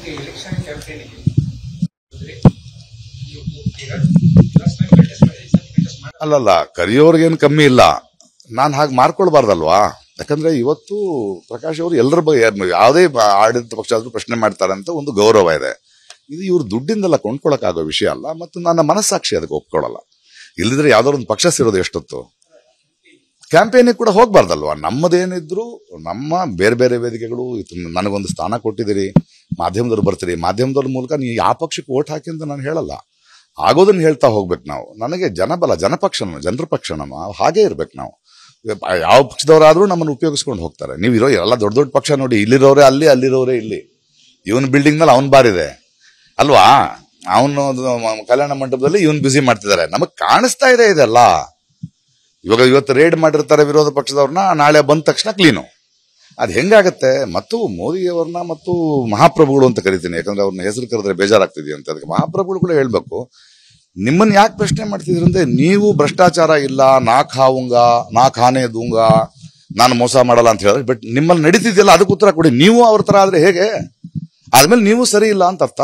ಈಗ election campaign ಇದೆ ಅಲ್ಲಲ್ಲ, ಕರಿಯೋರ್ಗೇನು ಕಮ್ಮಿ ಇಲ್ಲ. ನಾನು ಹಾಗೆ ಮಾರ್ಕೊಳ್ಬಾರ್ದಲ್ವಾ? ಯಾಕಂದ್ರೆ ಇವತ್ತು ಪ್ರಕಾಶ್ ಅವರು ಎಲ್ಲರ ಬಗ್ಗೆ ಯಾವುದೇ ಆಡಳಿತ ಪಕ್ಷ ಆದರೂ ಪ್ರಶ್ನೆ ಮಾಡ್ತಾರೆ ಅಂತ ಒಂದು ಗೌರವ ಇದೆ. ಇದು ಇವ್ರು ದುಡ್ಡಿಂದೆಲ್ಲ ಕೊಂಡ್ಕೊಳಕ್ಕಾಗೋ ವಿಷಯ ಅಲ್ಲ, ಮತ್ತು ನನ್ನ ಮನಸ್ಸಾಕ್ಷಿ ಅದಕ್ಕೆ ಒಪ್ಕೊಳ್ಳಲ್ಲ. ಇಲ್ಲದ್ರೆ ಯಾವ್ದಾದ್ರು ಒಂದು ಪಕ್ಷ ಸೇರೋದು ಎಷ್ಟೊತ್ತು? ಕ್ಯಾಂಪೇನಿಗೆ ಕೂಡ ಹೋಗ್ಬಾರ್ದಲ್ವಾ? ನಮ್ಮದೇನಿದ್ರು, ನಮ್ಮ ಬೇರೆ ಬೇರೆ ವೇದಿಕೆಗಳು ನನಗೊಂದು ಸ್ಥಾನ ಕೊಟ್ಟಿದ್ದೀರಿ. ಮಾಧ್ಯಮದವ್ರು ಬರ್ತೀರಿ, ಮಾಧ್ಯಮದವ್ರ ಮೂಲಕ ನೀವು ಯಾವ ಪಕ್ಷಕ್ಕೆ ಓಟ್ ಹಾಕಿ ಅಂತ ನಾನು ಹೇಳಲ್ಲ. ಆಗೋದನ್ನು ಹೇಳ್ತಾ ಹೋಗ್ಬೇಕು ನಾವು. ನನಗೆ ಜನಬಲ ಜನಪಕ್ಷನ ಜನರ ಪಕ್ಷ ನಮ್ಮ, ಹಾಗೇ ಇರ್ಬೇಕು ನಾವು. ಯಾವ ಪಕ್ಷದವರಾದರೂ ನಮ್ಮನ್ನು ಉಪಯೋಗಿಸ್ಕೊಂಡು ಹೋಗ್ತಾರೆ. ನೀವು ಇರೋ ಎಲ್ಲ ದೊಡ್ಡ ದೊಡ್ಡ ಪಕ್ಷ ನೋಡಿ, ಇಲ್ಲಿರೋರೆ ಅಲ್ಲಿ, ಅಲ್ಲಿರೋರೆ ಇಲ್ಲಿ. ಇವನ್ ಬಿಲ್ಡಿಂಗ್ನಲ್ಲಿ ಅವನ್ ಬಾರಿದೆ ಅಲ್ವಾ? ಅವನು ಕಲ್ಯಾಣ ಮಂಟಪದಲ್ಲಿ ಇವನ್ ಬ್ಯುಸಿ ಮಾಡ್ತಿದ್ದಾರೆ. ನಮಗ್ ಕಾಣಿಸ್ತಾ ಇದೆ ಇದೆಲ್ಲ. ಇವಾಗ ಇವತ್ತು ರೇಡ್ ಮಾಡಿರ್ತಾರೆ ವಿರೋಧ ಪಕ್ಷದವ್ರನ್ನ, ನಾಳೆ ಬಂದ ತಕ್ಷಣ ಕ್ಲೀನು ಅದು ಹೆಂಗಾಗತ್ತೆ? ಮತ್ತು ಮೋದಿಯವ್ರನ್ನ ಮತ್ತು ಮಹಾಪ್ರಭುಗಳು ಅಂತ ಕರಿತೀನಿ. ಯಾಕಂದ್ರೆ ಅವ್ರನ್ನ ಹೆಸರು ಕರೆದ್ರೆ ಬೇಜಾರಾಗ್ತಿದೆಯಾ ಅಂತ. ಅದಕ್ಕೆ ಮಹಾಪ್ರಭುಗಳು ಕೂಡ ಹೇಳ್ಬೇಕು. ನಿಮ್ಮನ್ನ ಯಾಕೆ ಪ್ರಶ್ನೆ ಮಾಡ್ತಿದ್ರಿ ಅಂದ್ರೆ ನೀವು ಭ್ರಷ್ಟಾಚಾರ ಇಲ್ಲ ನಾ ಖಾವುಂಗ ನಾ ಖಾನೆ ದೂಂಗ ನಾನು ಮೋಸ ಮಾಡಲ್ಲ ಅಂತ ಹೇಳಿದ್ರೆ ಬಟ್ ನಿಮ್ಮಲ್ಲಿ ನಡೀತಿದ್ಯಲ್ಲ ಅದಕ್ಕೆ ಉತ್ತರ ಕೊಡಿ. ನೀವು ಅವ್ರ ತರ ಆದ್ರೆ ಹೇಗೆ? ಆದ್ಮೇಲೆ ನೀವು ಸರಿ ಇಲ್ಲ ಅಂತ ಅರ್ಥ?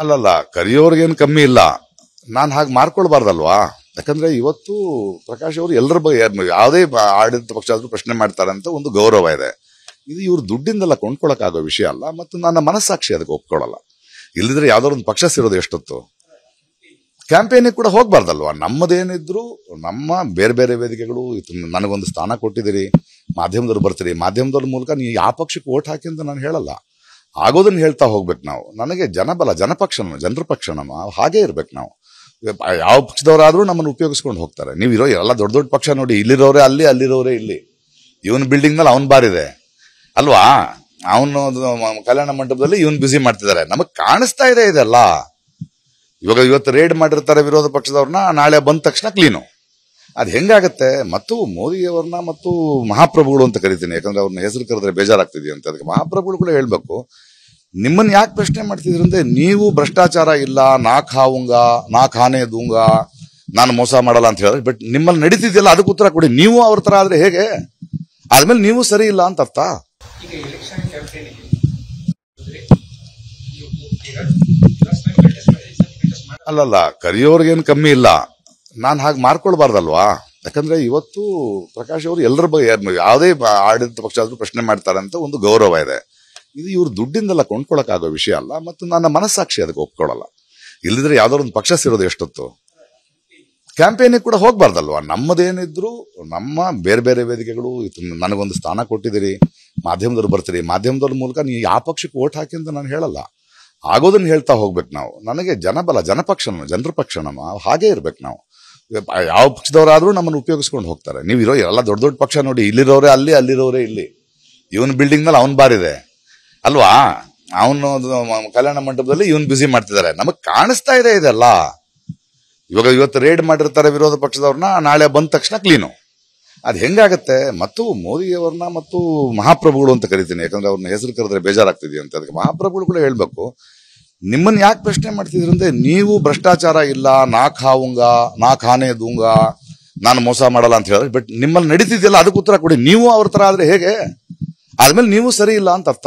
ಅಲ್ಲಲ್ಲ ಕರಿಯೋರ್ಗೇನು ಕಮ್ಮಿ ಇಲ್ಲ. ನಾನು ಹಾಗೆ ಮಾರ್ಕೊಳ್ಬಾರ್ದಲ್ವಾ ಯಾಕಂದ್ರೆ ಇವತ್ತು ಪ್ರಕಾಶ್ ಅವರು ಎಲ್ಲರ ಬಗ್ಗೆ ಯಾವುದೇ ಆಡಳಿತ ಪಕ್ಷ ಆದರೂ ಪ್ರಶ್ನೆ ಮಾಡ್ತಾರೆ ಅಂತ ಒಂದು ಗೌರವ ಇದೆ. ಇದು ಇವ್ರು ದುಡ್ಡಿಂದೆಲ್ಲ ಕೊಂಡ್ಕೊಳ್ಳೋಕ್ಕಾಗೋ ವಿಷಯ ಅಲ್ಲ, ಮತ್ತು ನನ್ನ ಮನಸ್ಸಾಕ್ಷಿ ಅದಕ್ಕೆ ಒಪ್ಕೊಳ್ಳಲ್ಲ ಇಲ್ಲದಿದ್ರೆ ಯಾವ್ದಾದ್ರು ಒಂದು ಪಕ್ಷ ಸೇರೋದು ಎಷ್ಟೊತ್ತು? ಕ್ಯಾಂಪೇನಿಗೆ ಕೂಡ ಹೋಗ್ಬಾರ್ದಲ್ವಾ? ನಮ್ಮದೇನಿದ್ರು, ನಮ್ಮ ಬೇರೆ ಬೇರೆ ವೇದಿಕೆಗಳು ನನಗೊಂದು ಸ್ಥಾನ ಕೊಟ್ಟಿದ್ದೀರಿ, ಮಾಧ್ಯಮದವ್ರು ಬರ್ತೀರಿ, ಮಾಧ್ಯಮದವ್ರ ಮೂಲಕ ನೀವು ಯಾವ ಪಕ್ಷಕ್ಕೆ ಓಟ್ ಹಾಕಿ ಅಂತ ನಾನು ಹೇಳಲ್ಲ. ಆಗೋದನ್ನ ಹೇಳ್ತಾ ಹೋಗ್ಬೇಕು ನಾವು. ನನಗೆ ಜನಬಲ, ಜನಪಕ್ಷ, ಜನರ ಪಕ್ಷ ನಮ್ಮ ಹಾಗೇ ಇರ್ಬೇಕು ನಾವು. ಯಾವ ಪಕ್ಷದವರಾದ್ರೂ ನಮ್ಮನ್ನು ಉಪಯೋಗಿಸ್ಕೊಂಡು ಹೋಗ್ತಾರೆ. ನೀವು ಇರೋ ಎಲ್ಲ ದೊಡ್ಡ ದೊಡ್ಡ ಪಕ್ಷ ನೋಡಿ, ಇಲ್ಲಿರೋರೆ ಅಲ್ಲಿ, ಅಲ್ಲಿರೋರೆ ಇಲ್ಲಿ. ಇವನ್ ಬಿಲ್ಡಿಂಗ್ನಲ್ಲಿ ಅವನ್ ಬಾರಿದೆ ಅಲ್ವಾ? ಅವನು ಕಲ್ಯಾಣ ಮಂಟಪದಲ್ಲಿ ಇವನ್ ಬ್ಯುಸಿ ಮಾಡ್ತಿದ್ದಾರೆ. ನಮಗ್ ಕಾಣಿಸ್ತಾ ಇದೆ ಇದೆಲ್ಲ. ಇವಾಗ ಇವತ್ತು ರೇಡ್ ಮಾಡಿರ್ತಾರೆ ವಿರೋಧ ಪಕ್ಷದವ್ರನ್ನ, ನಾಳೆ ಬಂದ ತಕ್ಷಣ ಕ್ಲೀನು ಅದು ಹೆಂಗಾಗತ್ತೆ? ಮತ್ತು ಮೋದಿಯವ್ರನ್ನ ಮತ್ತು ಮಹಾಪ್ರಭುಗಳು ಅಂತ ಕರಿತೀನಿ. ಯಾಕಂದ್ರೆ ಅವ್ರನ್ನ ಹೆಸರು ಕರೆದ್ರೆ ಬೇಜಾರಾಗ್ತಿದೆಯಂತೆ. ಅದಕ್ಕೆ ಮಹಾಪ್ರಭುಗಳು ಕೂಡ ಹೇಳ್ಬೇಕು. ನಿಮ್ಮನ್ನ ಯಾಕೆ ಪ್ರಶ್ನೆ ಮಾಡ್ತಿದ್ರು ಅಂದ್ರೆ ನೀವು ಭ್ರಷ್ಟಾಚಾರ ಇಲ್ಲ ನಾ ಖಾವುಂಗ ನಾ ಖಾನೆ ದೂಂಗ ನಾನು ಮೋಸ ಮಾಡಲ್ಲ ಅಂತ ಹೇಳಿದ್ರೆ ಬಟ್ ನಿಮ್ಮಲ್ಲಿ ನಡೀತಿದ್ದಿಲ್ಲ ಅದಕ್ಕೆ ಉತ್ತರ ಕೊಡಿ. ನೀವು ಅವ್ರ ತರ ಆದ್ರೆ ಹೇಗೆ? ಆದ್ಮೇಲೆ ನೀವು ಸರಿ ಇಲ್ಲ ಅಂತ ಅರ್ಥ? ಅಲ್ಲಲ್ಲ ಕರಿಯೋರ್ಗೇನು ಕಮ್ಮಿ ಇಲ್ಲ. ನಾನು ಹಾಗೆ ಮಾರ್ಕೊಳ್ಬಾರ್ದಲ್ವಾ? ಯಾಕಂದ್ರೆ ಇವತ್ತು ಪ್ರಕಾಶ್ ಅವರು ಎಲ್ಲರ ಬಗ್ಗೆ ಯಾವುದೇ ಆಡಳಿತ ಪಕ್ಷ ಆದರೂ ಪ್ರಶ್ನೆ ಮಾಡ್ತಾರೆ ಅಂತ ಒಂದು ಗೌರವ ಇದೆ. ಇದು ಇವ್ರು ದುಡ್ಡಿಂದೆಲ್ಲ ಕೊಂಡ್ಕೊಳಕ್ಕಾಗೋ ವಿಷಯ ಅಲ್ಲ, ಮತ್ತು ನನ್ನ ಮನಸ್ಸಾಕ್ಷಿ ಅದಕ್ಕೆ ಒಪ್ಕೊಳ್ಳಲ್ಲ ಇಲ್ಲದಿದ್ರೆ ಯಾವ್ದಾದ್ರು ಒಂದು ಪಕ್ಷ ಸೇರೋದು ಎಷ್ಟೊತ್ತು? ಕ್ಯಾಂಪೇನಿಗೆ ಕೂಡ ಹೋಗ್ಬಾರ್ದಲ್ವಾ? ನಮ್ಮದೇನಿದ್ರು, ನಮ್ಮ ಬೇರೆ ಬೇರೆ ವೇದಿಕೆಗಳು ನನಗೊಂದು ಸ್ಥಾನ ಕೊಟ್ಟಿದ್ದೀರಿ, ಮಾಧ್ಯಮದವ್ರು ಬರ್ತೀರಿ, ಮಾಧ್ಯಮದವ್ರ ಮೂಲಕ ನೀವು ಯಾವ ಪಕ್ಷಕ್ಕೆ ಓಟ್ ಹಾಕಿ ಅಂತ ನಾನು ಹೇಳಲ್ಲ. ಆಗೋದನ್ನು ಹೇಳ್ತಾ ಹೋಗ್ಬೇಕು ನಾವು. ನನಗೆ ಜನಬಲ, ಜನಪಕ್ಷ ಜನರ ಪಕ್ಷ ನಮ್ಮ, ಹಾಗೇ ಇರ್ಬೇಕು ನಾವು. ಯಾವ ಪಕ್ಷದವರಾದರೂ ನಮ್ಮನ್ನು ಉಪಯೋಗಿಸ್ಕೊಂಡು ಹೋಗ್ತಾರೆ. ನೀವು ಇರೋ ಎಲ್ಲ ದೊಡ್ಡ ದೊಡ್ಡ ಪಕ್ಷ ನೋಡಿ, ಇಲ್ಲಿರೋರೆ ಅಲ್ಲಿ, ಅಲ್ಲಿರೋರೆ ಇಲ್ಲಿ. ಇವನ್ ಬಿಲ್ಡಿಂಗ್ನಲ್ಲಿ ಅವನ್ ಬಾರಿದೆ. ಅಲ್ವಾ? ಅವನು ಕಲ್ಯಾಣ ಮಂಟಪದಲ್ಲಿ ಇವನ್ ಬ್ಯುಸಿ ಮಾಡ್ತಿದ್ದಾರೆ. ನಮಗ್ ಕಾಣಿಸ್ತಾ ಇದೆ ಇದೆಲ್ಲ. ಇವಾಗ ಇವತ್ತು ರೇಡ್ ಮಾಡಿರ್ತಾರೆ ವಿರೋಧ ಪಕ್ಷದವ್ರನ್ನ, ನಾಳೆ ಬಂದ ತಕ್ಷಣ ಕ್ಲೀನು ಅದು ಹೆಂಗಾಗತ್ತೆ? ಮತ್ತು ಮೋದಿಯವ್ರನ್ನ ಮತ್ತು ಮಹಾಪ್ರಭುಗಳು ಅಂತ ಕರಿತೀನಿ. ಯಾಕಂದ್ರೆ ಅವ್ರನ್ನ ಹೆಸರು ಕರೆದ್ರೆ ಬೇಜಾರಾಗ್ತಿದೆಯಾ ಅಂತ. ಅದಕ್ಕೆ ಮಹಾಪ್ರಭುಗಳು ಕೂಡ ಹೇಳ್ಬೇಕು. ನಿಮ್ಮನ್ನ ಯಾಕೆ ಪ್ರಶ್ನೆ ಮಾಡ್ತಿದ್ರಿ ಅಂದ್ರೆ, ನೀವು ಭ್ರಷ್ಟಾಚಾರ ಇಲ್ಲ, ನಾ ಖಾವುಂಗ, ನಾ ಖಾನೆ ದೂಂಗ, ನಾನು ಮೋಸ ಮಾಡಲ್ಲ ಅಂತ ಹೇಳಿದ್ರೆ ಬಟ್ ನಿಮ್ಮಲ್ಲಿ ನಡೀತಿದ್ಯಲ್ಲ, ಅದಕ್ಕೆ ಉತ್ತರ ಕೊಡಿ. ನೀವು ಅವ್ರ ತರ ಆದ್ರೆ ಹೇಗೆ? ಆದ್ಮೇಲೆ ನೀವು ಸರಿ ಇಲ್ಲ ಅಂತ ಅರ್ಥ?